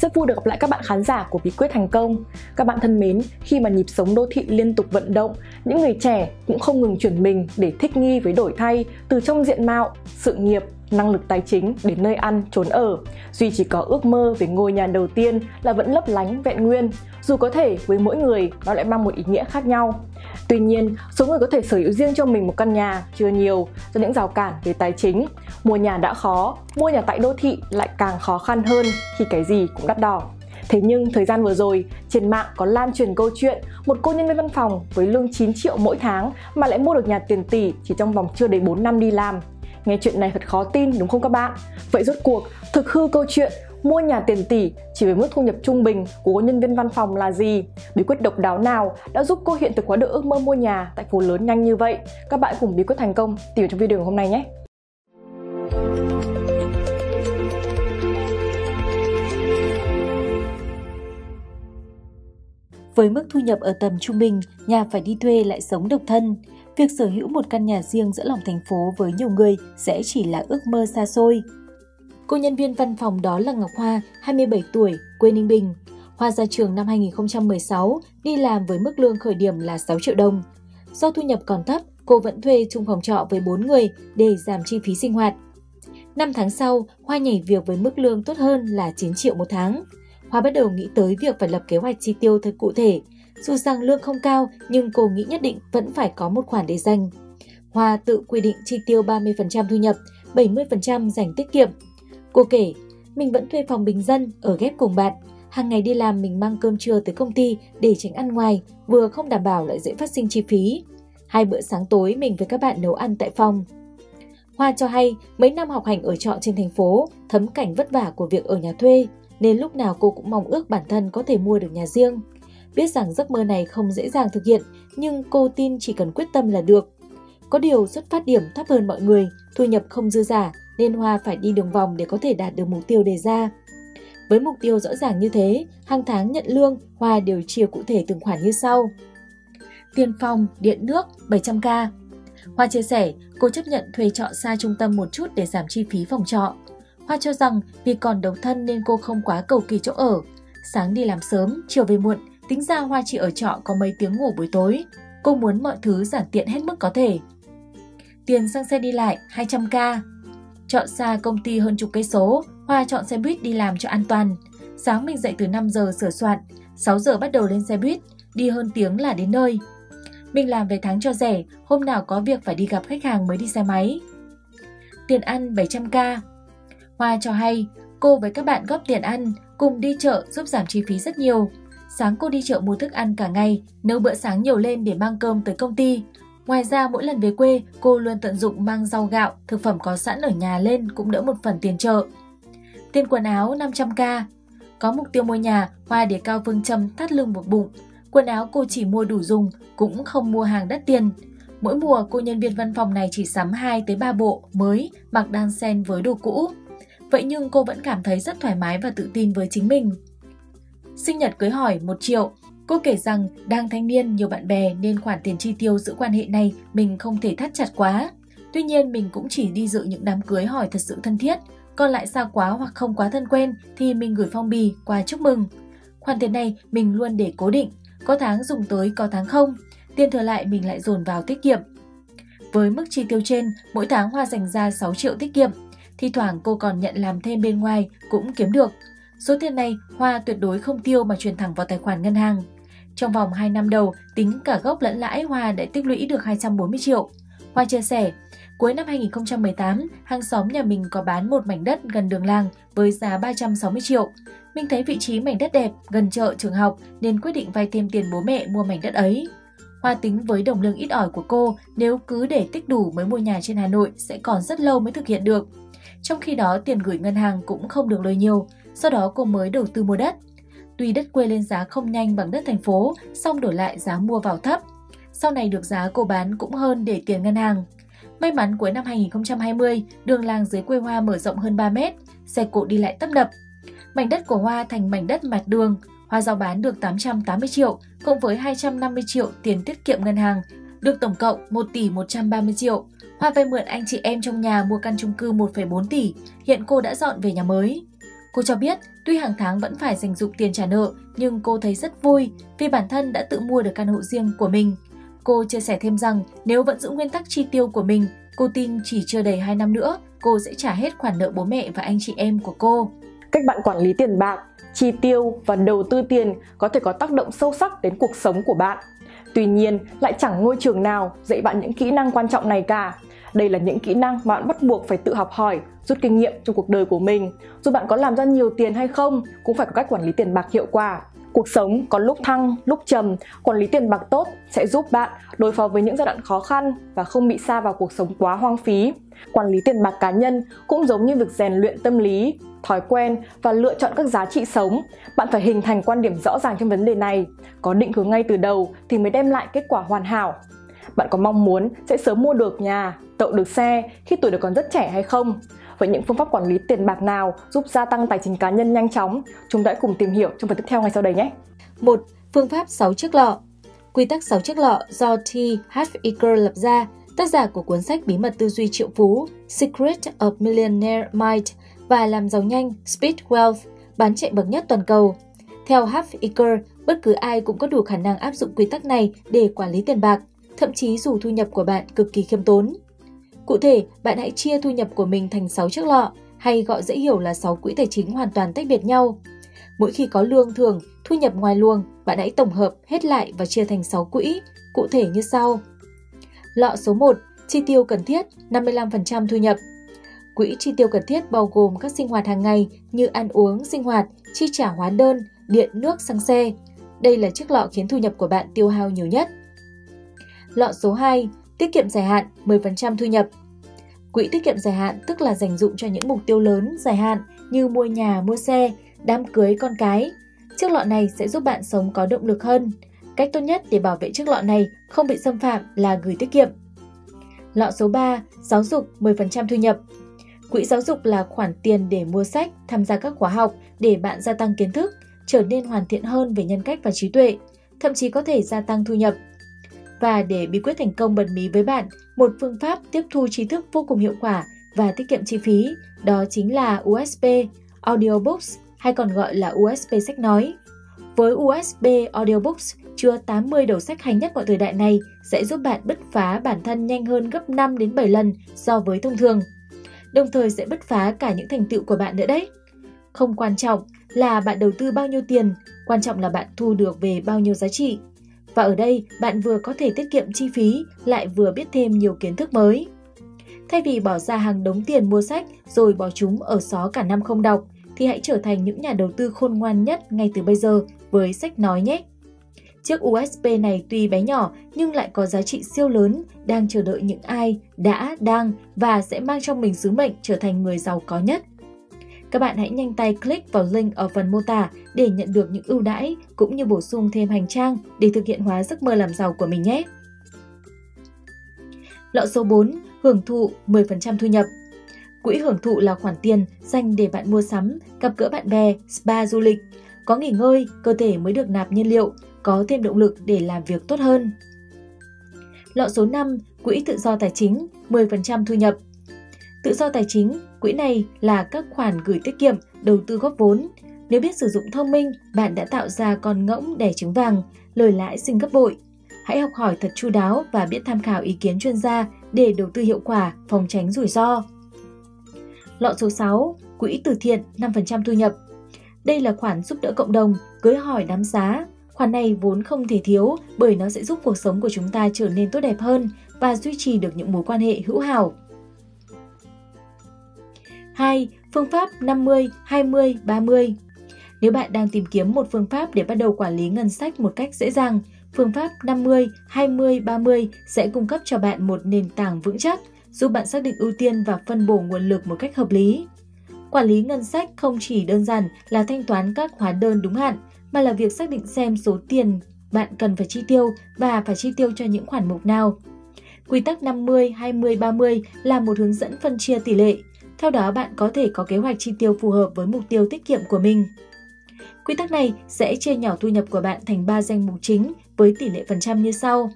Rất vui được gặp lại các bạn khán giả của Bí quyết thành công. Các bạn thân mến, khi mà nhịp sống đô thị liên tục vận động, những người trẻ cũng không ngừng chuyển mình để thích nghi với đổi thay từ trong diện mạo, sự nghiệp, năng lực tài chính đến nơi ăn, trốn ở. Duy chỉ có ước mơ về ngôi nhà đầu tiên là vẫn lấp lánh vẹn nguyên, dù có thể với mỗi người nó lại mang một ý nghĩa khác nhau. Tuy nhiên, số người có thể sở hữu riêng cho mình một căn nhà chưa nhiều do những rào cản về tài chính. Mua nhà đã khó, mua nhà tại đô thị lại càng khó khăn hơn khi cái gì cũng đắt đỏ. Thế nhưng thời gian vừa rồi, trên mạng có lan truyền câu chuyện một cô nhân viên văn phòng với lương 9 triệu mỗi tháng mà lại mua được nhà tiền tỷ chỉ trong vòng chưa đầy 4 năm đi làm. Nghe chuyện này thật khó tin đúng không các bạn? Vậy rốt cuộc, thực hư câu chuyện mua nhà tiền tỷ chỉ với mức thu nhập trung bình của nhân viên văn phòng là gì? Bí quyết độc đáo nào đã giúp cô hiện thực hóa được ước mơ mua nhà tại phố lớn nhanh như vậy? Các bạn cùng bí quyết thành công tìm trong video hôm nay nhé! Với mức thu nhập ở tầm trung bình, nhà phải đi thuê lại sống độc thân. Việc sở hữu một căn nhà riêng giữa lòng thành phố với nhiều người sẽ chỉ là ước mơ xa xôi. Cô nhân viên văn phòng đó là Ngọc Hoa, 27 tuổi, quê Ninh Bình. Hoa ra trường năm 2016, đi làm với mức lương khởi điểm là 6 triệu đồng. Do thu nhập còn thấp, cô vẫn thuê chung phòng trọ với 4 người để giảm chi phí sinh hoạt. Năm tháng sau, Hoa nhảy việc với mức lương tốt hơn là 9 triệu một tháng. Hoa bắt đầu nghĩ tới việc phải lập kế hoạch chi tiêu thật cụ thể. Dù rằng lương không cao, nhưng cô nghĩ nhất định vẫn phải có một khoản để dành. Hoa tự quy định chi tiêu 30% thu nhập, 70% dành tiết kiệm, Cô kể, mình vẫn thuê phòng bình dân ở ghép cùng bạn. Hàng ngày đi làm mình mang cơm trưa tới công ty để tránh ăn ngoài, vừa không đảm bảo lại dễ phát sinh chi phí. Hai bữa sáng tối mình với các bạn nấu ăn tại phòng. Hoa cho hay mấy năm học hành ở trọ trên thành phố, thấm cảnh vất vả của việc ở nhà thuê, nên lúc nào cô cũng mong ước bản thân có thể mua được nhà riêng. Biết rằng giấc mơ này không dễ dàng thực hiện, nhưng cô tin chỉ cần quyết tâm là được. Có điều xuất phát điểm thấp hơn mọi người, thu nhập không dư giả, nên Hoa phải đi đường vòng để có thể đạt được mục tiêu đề ra. Với mục tiêu rõ ràng như thế, hàng tháng nhận lương, Hoa đều chia cụ thể từng khoản như sau. Tiền phòng, điện nước 700k. Hoa chia sẻ, cô chấp nhận thuê trọ xa trung tâm một chút để giảm chi phí phòng trọ. Hoa cho rằng vì còn độc thân nên cô không quá cầu kỳ chỗ ở. Sáng đi làm sớm, chiều về muộn, tính ra Hoa chỉ ở trọ có mấy tiếng ngủ buổi tối. Cô muốn mọi thứ giản tiện hết mức có thể. Tiền xăng xe đi lại 200k. Chọn xa công ty hơn chục cây số, Hoa chọn xe buýt đi làm cho an toàn. Sáng mình dậy từ 5 giờ sửa soạn, 6 giờ bắt đầu lên xe buýt, đi hơn tiếng là đến nơi. Mình làm về tháng cho rẻ, hôm nào có việc phải đi gặp khách hàng mới đi xe máy. Tiền ăn 700k. Hoa cho hay, cô với các bạn góp tiền ăn, cùng đi chợ giúp giảm chi phí rất nhiều. Sáng cô đi chợ mua thức ăn cả ngày, nấu bữa sáng nhiều lên để mang cơm tới công ty, Ngoài ra mỗi lần về quê, cô luôn tận dụng mang rau gạo, thực phẩm có sẵn ở nhà lên cũng đỡ một phần tiền chợ. Tiền quần áo 500k. Có mục tiêu mua nhà, Hoa để cao phương châm thắt lưng một bụng. Quần áo cô chỉ mua đủ dùng, cũng không mua hàng đắt tiền. Mỗi mùa cô nhân viên văn phòng này chỉ sắm 2 tới 3 bộ mới mặc đan xen với đồ cũ. Vậy nhưng cô vẫn cảm thấy rất thoải mái và tự tin với chính mình. Sinh nhật cưới hỏi 1 triệu, Cô kể rằng đang thanh niên nhiều bạn bè nên khoản tiền chi tiêu giữa quan hệ này mình không thể thắt chặt quá. Tuy nhiên mình cũng chỉ đi dự những đám cưới hỏi thật sự thân thiết, còn lại xa quá hoặc không quá thân quen thì mình gửi phong bì qua chúc mừng. Khoản tiền này mình luôn để cố định, có tháng dùng tới có tháng không, tiền thừa lại mình lại dồn vào tiết kiệm. Với mức chi tiêu trên, mỗi tháng Hoa dành ra 6 triệu tiết kiệm, thi thoảng cô còn nhận làm thêm bên ngoài cũng kiếm được. Số tiền này Hoa tuyệt đối không tiêu mà chuyển thẳng vào tài khoản ngân hàng. Trong vòng 2 năm đầu, tính cả gốc lẫn lãi Hoa đã tích lũy được 240 triệu. Hoa chia sẻ, cuối năm 2018, hàng xóm nhà mình có bán một mảnh đất gần đường làng với giá 360 triệu. Mình thấy vị trí mảnh đất đẹp, gần chợ, trường học nên quyết định vay thêm tiền bố mẹ mua mảnh đất ấy. Hoa tính với đồng lương ít ỏi của cô, nếu cứ để tích đủ mới mua nhà trên Hà Nội sẽ còn rất lâu mới thực hiện được. Trong khi đó tiền gửi ngân hàng cũng không được lời nhiều, sau đó cô mới đầu tư mua đất. Tuy đất quê lên giá không nhanh bằng đất thành phố, song đổi lại giá mua vào thấp. Sau này được giá cô bán cũng hơn để tiền ngân hàng. May mắn cuối năm 2020, đường làng dưới quê Hoa mở rộng hơn 3 mét, xe cộ đi lại tấp nập. Mảnh đất của Hoa thành mảnh đất mặt đường, Hoa giao bán được 880 triệu, cộng với 250 triệu tiền tiết kiệm ngân hàng, được tổng cộng 1 tỷ 130 triệu. Hoa vay mượn anh chị em trong nhà mua căn chung cư 1,4 tỷ, hiện cô đã dọn về nhà mới. Cô cho biết tuy hàng tháng vẫn phải dành dụng tiền trả nợ nhưng cô thấy rất vui vì bản thân đã tự mua được căn hộ riêng của mình. Cô chia sẻ thêm rằng nếu vẫn giữ nguyên tắc chi tiêu của mình, cô tin chỉ chưa đầy 2 năm nữa cô sẽ trả hết khoản nợ bố mẹ và anh chị em của cô. Cách bạn quản lý tiền bạc, chi tiêu và đầu tư tiền có thể có tác động sâu sắc đến cuộc sống của bạn. Tuy nhiên, lại chẳng ngôi trường nào dạy bạn những kỹ năng quan trọng này cả. Đây là những kỹ năng mà bạn bắt buộc phải tự học hỏi, rút kinh nghiệm trong cuộc đời của mình. Dù bạn có làm ra nhiều tiền hay không, cũng phải có cách quản lý tiền bạc hiệu quả. Cuộc sống có lúc thăng, lúc trầm, quản lý tiền bạc tốt sẽ giúp bạn đối phó với những giai đoạn khó khăn và không bị xa vào cuộc sống quá hoang phí. Quản lý tiền bạc cá nhân cũng giống như việc rèn luyện tâm lý, thói quen và lựa chọn các giá trị sống. Bạn phải hình thành quan điểm rõ ràng trong vấn đề này, có định hướng ngay từ đầu thì mới đem lại kết quả hoàn hảo. Bạn có mong muốn sẽ sớm mua được nhà, tậu được xe khi tuổi đời còn rất trẻ hay không? Vậy những phương pháp quản lý tiền bạc nào giúp gia tăng tài chính cá nhân nhanh chóng? Chúng ta hãy cùng tìm hiểu trong phần tiếp theo ngay sau đây nhé. 1. Phương pháp 6 chiếc lọ Quy tắc 6 chiếc lọ do T. Harv lập ra, tác giả của cuốn sách Bí mật tư duy triệu phú Secret of Millionaire Mind và Làm giàu nhanh Speed Wealth, bán chạy bậc nhất toàn cầu. Theo Harv bất cứ ai cũng có đủ khả năng áp dụng quy tắc này để quản lý tiền bạc, thậm chí dù thu nhập của bạn cực kỳ khiêm tốn. Cụ thể, bạn hãy chia thu nhập của mình thành 6 chiếc lọ, hay gọi dễ hiểu là 6 quỹ tài chính hoàn toàn tách biệt nhau. Mỗi khi có lương thường thu nhập ngoài luồng, bạn hãy tổng hợp hết lại và chia thành 6 quỹ, cụ thể như sau. Lọ số 1, chi tiêu cần thiết 55% thu nhập. Quỹ chi tiêu cần thiết bao gồm các sinh hoạt hàng ngày như ăn uống, sinh hoạt, chi trả hóa đơn, điện, nước, xăng xe. Đây là chiếc lọ khiến thu nhập của bạn tiêu hao nhiều nhất. Lọ số 2, tiết kiệm dài hạn 10% thu nhập. Quỹ tiết kiệm dài hạn tức là dành dụng cho những mục tiêu lớn, dài hạn như mua nhà, mua xe, đám cưới con cái. Chiếc lọ này sẽ giúp bạn sống có động lực hơn. Cách tốt nhất để bảo vệ chiếc lọ này không bị xâm phạm là gửi tiết kiệm. Lọ số 3, giáo dục 10% thu nhập. Quỹ giáo dục là khoản tiền để mua sách, tham gia các khóa học để bạn gia tăng kiến thức, trở nên hoàn thiện hơn về nhân cách và trí tuệ, thậm chí có thể gia tăng thu nhập. Và để bí quyết thành công bật mí với bạn, một phương pháp tiếp thu trí thức vô cùng hiệu quả và tiết kiệm chi phí, đó chính là USB, Audiobooks hay còn gọi là USB sách nói. Với USB Audiobooks chứa 80 đầu sách hay nhất mọi thời đại này sẽ giúp bạn bứt phá bản thân nhanh hơn gấp 5 đến 7 lần so với thông thường. Đồng thời sẽ bứt phá cả những thành tựu của bạn nữa đấy. Không quan trọng là bạn đầu tư bao nhiêu tiền, quan trọng là bạn thu được về bao nhiêu giá trị. Và ở đây, bạn vừa có thể tiết kiệm chi phí, lại vừa biết thêm nhiều kiến thức mới. Thay vì bỏ ra hàng đống tiền mua sách rồi bỏ chúng ở xó cả năm không đọc, thì hãy trở thành những nhà đầu tư khôn ngoan nhất ngay từ bây giờ với sách nói nhé. Chiếc USB này tuy bé nhỏ nhưng lại có giá trị siêu lớn, đang chờ đợi những ai đã, đang và sẽ mang trong mình sứ mệnh trở thành người giàu có nhất. Các bạn hãy nhanh tay click vào link ở phần mô tả để nhận được những ưu đãi cũng như bổ sung thêm hành trang để thực hiện hóa giấc mơ làm giàu của mình nhé. Lọ số 4, hưởng thụ 10% thu nhập. Quỹ hưởng thụ là khoản tiền dành để bạn mua sắm, gặp gỡ bạn bè, spa du lịch. Có nghỉ ngơi, cơ thể mới được nạp nhiên liệu, có thêm động lực để làm việc tốt hơn. Lọ số 5, quỹ tự do tài chính, 10% thu nhập. Tự do tài chính, quỹ này là các khoản gửi tiết kiệm, đầu tư góp vốn. Nếu biết sử dụng thông minh, bạn đã tạo ra con ngỗng đẻ trứng vàng, lời lãi sinh gấp bội. Hãy học hỏi thật chu đáo và biết tham khảo ý kiến chuyên gia để đầu tư hiệu quả, phòng tránh rủi ro. Lọ số 6, quỹ từ thiện 5% thu nhập. Đây là khoản giúp đỡ cộng đồng, cưới hỏi đám giá. Khoản này vốn không thể thiếu bởi nó sẽ giúp cuộc sống của chúng ta trở nên tốt đẹp hơn và duy trì được những mối quan hệ hữu hảo. 2. Phương pháp 50, 20, 30 Nếu bạn đang tìm kiếm một phương pháp để bắt đầu quản lý ngân sách một cách dễ dàng, phương pháp 50, 20, 30 sẽ cung cấp cho bạn một nền tảng vững chắc, giúp bạn xác định ưu tiên và phân bổ nguồn lực một cách hợp lý. Quản lý ngân sách không chỉ đơn giản là thanh toán các hóa đơn đúng hạn, mà là việc xác định xem số tiền bạn cần phải chi tiêu và phải chi tiêu cho những khoản mục nào. Quy tắc 50, 20, 30 là một hướng dẫn phân chia tỷ lệ. Theo đó bạn có thể có kế hoạch chi tiêu phù hợp với mục tiêu tiết kiệm của mình. Quy tắc này sẽ chia nhỏ thu nhập của bạn thành 3 danh mục chính với tỷ lệ phần trăm như sau.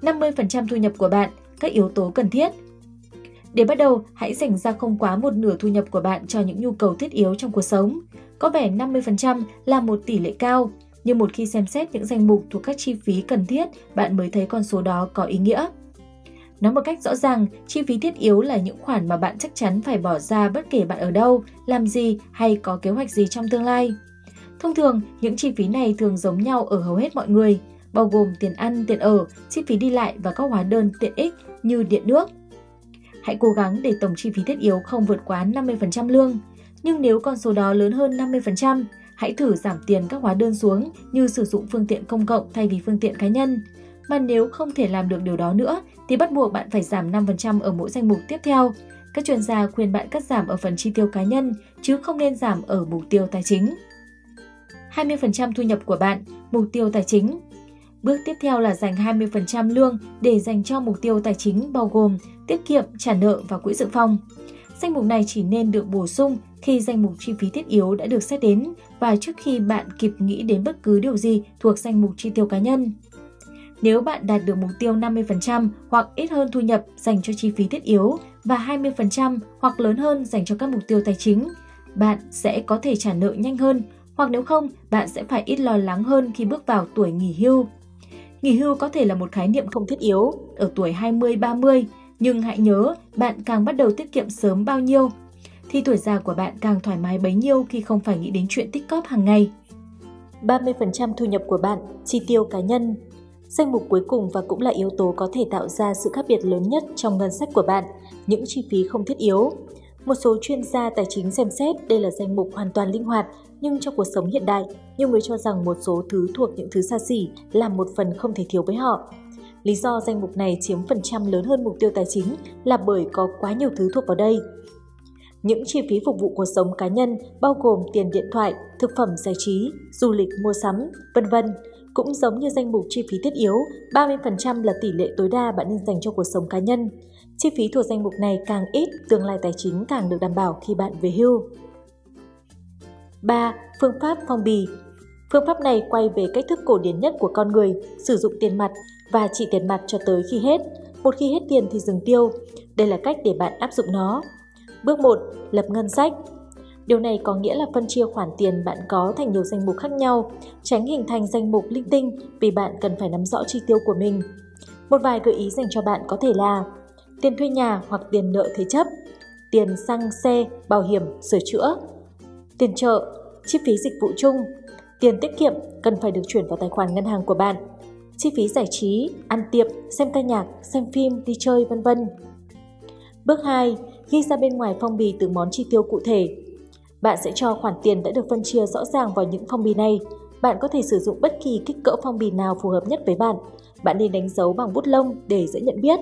50% thu nhập của bạn, các yếu tố cần thiết. Để bắt đầu, hãy dành ra không quá một nửa thu nhập của bạn cho những nhu cầu thiết yếu trong cuộc sống. Có vẻ 50% là một tỷ lệ cao, nhưng một khi xem xét những danh mục thuộc các chi phí cần thiết, bạn mới thấy con số đó có ý nghĩa. Nói một cách rõ ràng, chi phí thiết yếu là những khoản mà bạn chắc chắn phải bỏ ra bất kể bạn ở đâu, làm gì hay có kế hoạch gì trong tương lai. Thông thường, những chi phí này thường giống nhau ở hầu hết mọi người, bao gồm tiền ăn, tiền ở, chi phí đi lại và các hóa đơn tiện ích như điện nước. Hãy cố gắng để tổng chi phí thiết yếu không vượt quá 50% lương. Nhưng nếu con số đó lớn hơn 50%, hãy thử giảm tiền các hóa đơn xuống như sử dụng phương tiện công cộng thay vì phương tiện cá nhân. Mà nếu không thể làm được điều đó nữa thì bắt buộc bạn phải giảm 5% ở mỗi danh mục tiếp theo. Các chuyên gia khuyên bạn cắt giảm ở phần chi tiêu cá nhân chứ không nên giảm ở mục tiêu tài chính. 20% thu nhập của bạn, mục tiêu tài chính. Bước tiếp theo là dành 20% lương để dành cho mục tiêu tài chính bao gồm tiết kiệm, trả nợ và quỹ dự phòng. Danh mục này chỉ nên được bổ sung khi danh mục chi phí thiết yếu đã được xét đến và trước khi bạn kịp nghĩ đến bất cứ điều gì thuộc danh mục chi tiêu cá nhân. Nếu bạn đạt được mục tiêu 50% hoặc ít hơn thu nhập dành cho chi phí thiết yếu và 20% hoặc lớn hơn dành cho các mục tiêu tài chính, bạn sẽ có thể trả nợ nhanh hơn hoặc nếu không, bạn sẽ phải ít lo lắng hơn khi bước vào tuổi nghỉ hưu. Nghỉ hưu có thể là một khái niệm không thiết yếu ở tuổi 20-30, nhưng hãy nhớ bạn càng bắt đầu tiết kiệm sớm bao nhiêu thì tuổi già của bạn càng thoải mái bấy nhiêu khi không phải nghĩ đến chuyện tích cóp hàng ngày. 30% thu nhập của bạn chi tiêu cá nhân. Danh mục cuối cùng và cũng là yếu tố có thể tạo ra sự khác biệt lớn nhất trong ngân sách của bạn, những chi phí không thiết yếu. Một số chuyên gia tài chính xem xét đây là danh mục hoàn toàn linh hoạt, nhưng trong cuộc sống hiện đại, nhiều người cho rằng một số thứ thuộc những thứ xa xỉ là một phần không thể thiếu với họ. Lý do danh mục này chiếm phần trăm lớn hơn mục tiêu tài chính là bởi có quá nhiều thứ thuộc vào đây. Những chi phí phục vụ cuộc sống cá nhân bao gồm tiền điện thoại, thực phẩm giải trí, du lịch mua sắm, vân vân. Cũng giống như danh mục chi phí thiết yếu, 30% là tỷ lệ tối đa bạn nên dành cho cuộc sống cá nhân. Chi phí thuộc danh mục này càng ít, tương lai tài chính càng được đảm bảo khi bạn về hưu. 3. Phương pháp phong bì Phương pháp này quay về cách thức cổ điển nhất của con người, sử dụng tiền mặt và chỉ tiền mặt cho tới khi hết. Một khi hết tiền thì dừng tiêu. Đây là cách để bạn áp dụng nó. Bước 1. Lập ngân sách. Điều này có nghĩa là phân chia khoản tiền bạn có thành nhiều danh mục khác nhau, tránh hình thành danh mục linh tinh vì bạn cần phải nắm rõ chi tiêu của mình. Một vài gợi ý dành cho bạn có thể là tiền thuê nhà hoặc tiền nợ thế chấp, tiền xăng xe, bảo hiểm, sửa chữa, tiền chợ, chi phí dịch vụ chung, tiền tiết kiệm cần phải được chuyển vào tài khoản ngân hàng của bạn, chi phí giải trí, ăn tiệm, xem ca nhạc, xem phim, đi chơi vân vân. Bước 2. Ghi ra bên ngoài phong bì từng món chi tiêu cụ thể. Bạn sẽ cho khoản tiền đã được phân chia rõ ràng vào những phong bì này. Bạn có thể sử dụng bất kỳ kích cỡ phong bì nào phù hợp nhất với bạn. Bạn nên đánh dấu bằng bút lông để dễ nhận biết.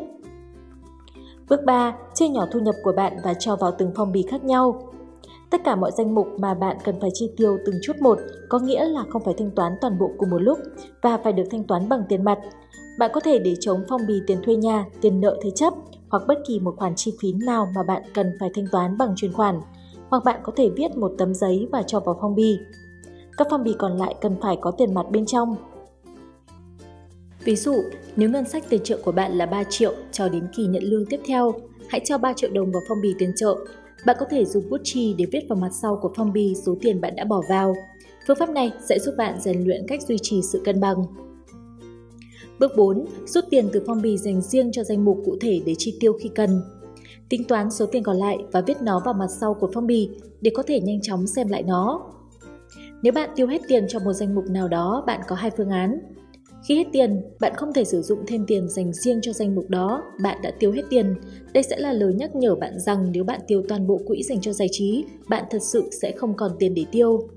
Bước 3. Chia nhỏ thu nhập của bạn và cho vào từng phong bì khác nhau. Tất cả mọi danh mục mà bạn cần phải chi tiêu từng chút một có nghĩa là không phải thanh toán toàn bộ cùng một lúc và phải được thanh toán bằng tiền mặt. Bạn có thể để chống phong bì tiền thuê nhà, tiền nợ thế chấp hoặc bất kỳ một khoản chi phí nào mà bạn cần phải thanh toán bằng chuyển khoản. Hoặc bạn có thể viết một tấm giấy và cho vào phong bì. Các phong bì còn lại cần phải có tiền mặt bên trong. Ví dụ, nếu ngân sách tiền trợ của bạn là 3 triệu cho đến kỳ nhận lương tiếp theo, hãy cho 3 triệu đồng vào phong bì tiền trợ bạn có thể dùng bút chì để viết vào mặt sau của phong bì số tiền bạn đã bỏ vào. Phương pháp này sẽ giúp bạn rèn luyện cách duy trì sự cân bằng. Bước 4. Rút tiền từ phong bì dành riêng cho danh mục cụ thể để chi tiêu khi cần. Tính toán số tiền còn lại và viết nó vào mặt sau của phong bì để có thể nhanh chóng xem lại nó. Nếu bạn tiêu hết tiền cho một danh mục nào đó, bạn có hai phương án. Khi hết tiền, bạn không thể sử dụng thêm tiền dành riêng cho danh mục đó, bạn đã tiêu hết tiền. Đây sẽ là lời nhắc nhở bạn rằng nếu bạn tiêu toàn bộ quỹ dành cho giải trí, bạn thật sự sẽ không còn tiền để tiêu.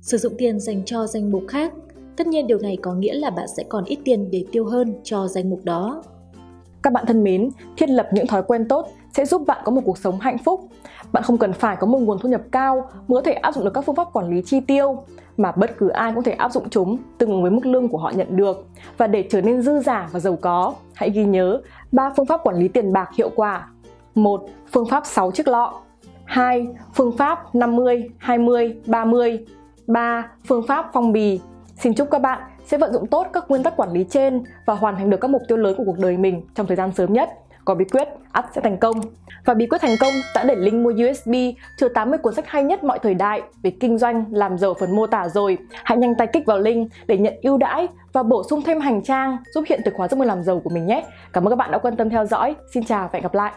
Sử dụng tiền dành cho danh mục khác, tất nhiên điều này có nghĩa là bạn sẽ còn ít tiền để tiêu hơn cho danh mục đó. Các bạn thân mến, thiết lập những thói quen tốt sẽ giúp bạn có một cuộc sống hạnh phúc. Bạn không cần phải có một nguồn thu nhập cao mới có thể áp dụng được các phương pháp quản lý chi tiêu mà bất cứ ai cũng thể áp dụng chúng tương ứng với mức lương của họ nhận được. Và để trở nên dư giả và giàu có, hãy ghi nhớ ba phương pháp quản lý tiền bạc hiệu quả. 1. Phương pháp 6 chiếc lọ. 2. Phương pháp 50, 20, 30. 3. Phương pháp phong bì. Xin chúc các bạn sẽ vận dụng tốt các nguyên tắc quản lý trên và hoàn thành được các mục tiêu lớn của cuộc đời mình trong thời gian sớm nhất có bí quyết, ắt sẽ thành công. Và bí quyết thành công đã để link mua USB chứa 80 cuốn sách hay nhất mọi thời đại về kinh doanh, làm giàu phần mô tả rồi. Hãy nhanh tay kích vào link để nhận ưu đãi và bổ sung thêm hành trang giúp hiện thực hóa giấc mơ làm giàu của mình nhé. Cảm ơn các bạn đã quan tâm theo dõi. Xin chào và hẹn gặp lại.